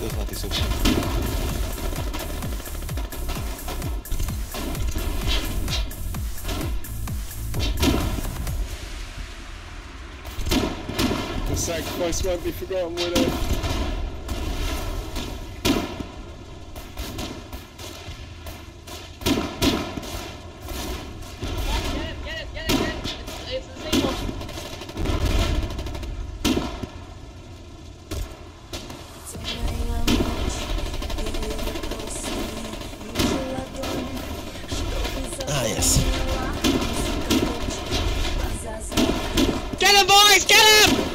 The sacrifice won't be forgotten, will it? Get him, boys! Get him!